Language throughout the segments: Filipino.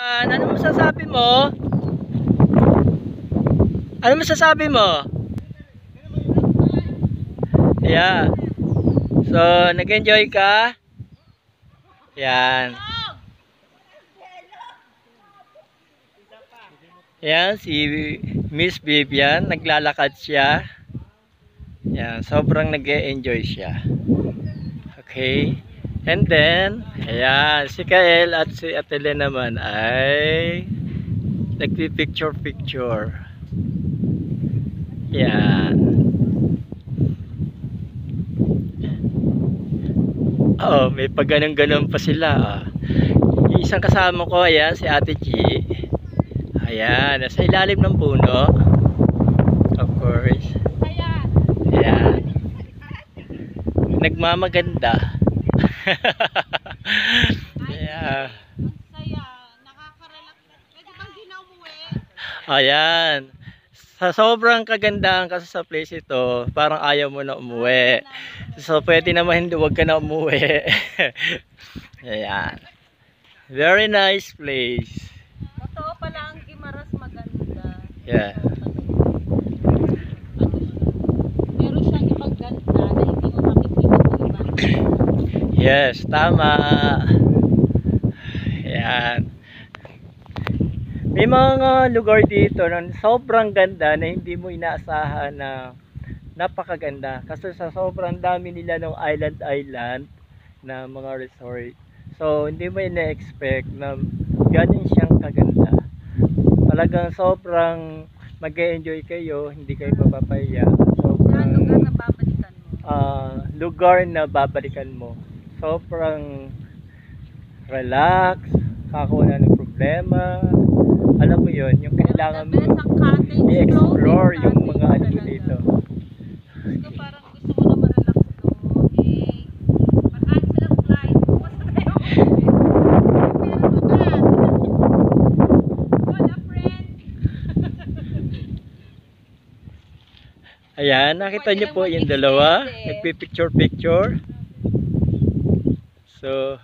Ah, ano masasabi mo? Ano masasabi mo? Yeah. So, nag-enjoy ka? Yan. Yan, si Miss Vivian, naglalakad siya. Yan, sobrang nag-enjoy siya. Okay. And then, ayan, si Kael at si Atele naman ay nagpi-picture-picture. Yan. Oh, may pagganong-ganon pa sila. ah. Yung isang kasama ko, ayan, si Ate G. Ayan, nasa ilalim ng puno. Of course. Ayan. Nagmamaganda. yeah. Umuwi? Ayan. Sa sobrang kagandahan kasi sa place ito, parang ayaw mo na umuwi. So, pwede naman hindi, huwag ka na umuwi. Ayan. Very nice place. Totoo pala ang Gimaras maganda. Yeah. Meron siyang ibang ganda na hindi mo makikita sa iba. Yes, tama. Ayan. May mga lugar dito na sobrang ganda na hindi mo inaasahan na napakaganda. Kasi sa sobrang dami nila ng island-island na mga resort. So, hindi mo ina-expect na ganyan siyang kaganda. Talagang sobrang mag enjoy kayo, hindi kayo mapapahiya. Saan lugar Sobrang na babalikan mo? ah, lugar na babalikan mo. Sobrang relax, kakuna ng problema. Alam mo yon yung kailangan mo i-explore yung mga ano talaga. dito. Gusto parang gusto mo na ma-relax doon. Eh, pa-cancel ang flight. Bukas na tayo. Ayan, nakita niyo po yung dalawa, nagpipicture-picture. So,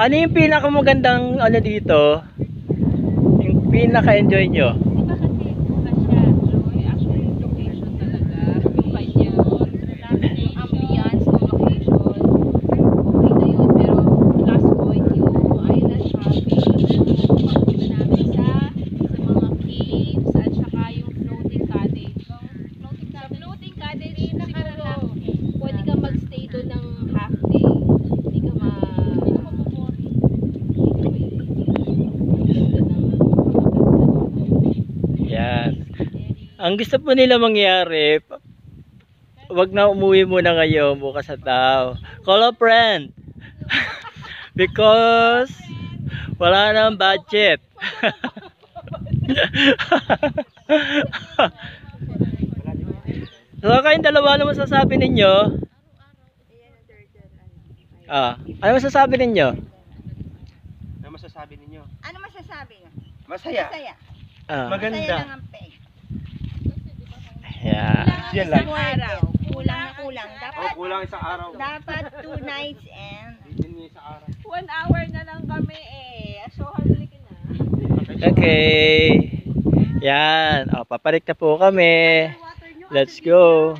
ano yung pinakamagandang ano dito? Yung pinaka-enjoy nyo? Di ba kasi bukas siya? Joy, actually yung location talaga. Iba niya. Relaxation. Ambience ng location. Okay na yun. Pero last point yung island shopping. Pagpunta namin sa sa mga caves at saka yung floating cottage. Floating cottage. floating cottage, siguro pwede ka magstay doon ng half day. Hindi ka ma... Hindi ka mamumot. Yan. Ang gusto po nila mangyari, wag na umuwi muna ngayon, bukas sa tao. Call a friend. Because wala nang budget. so kayong dalawa, ano masasabi ninyo? Ah, ano masasabi ninyo? Ano masasabi ninyo? Ano masasabi nyo? Masaya. Masaya. Ah, Masaya Maganda. lang ang peg. Yeah. Yan lang. Isang araw. Kulang na kulang. Oh, Dapat, kulang isang araw. dapat two nights and. One hour na lang kami eh. So, halikin na. Okay. Yan. O, paparik na po kami. Let's go.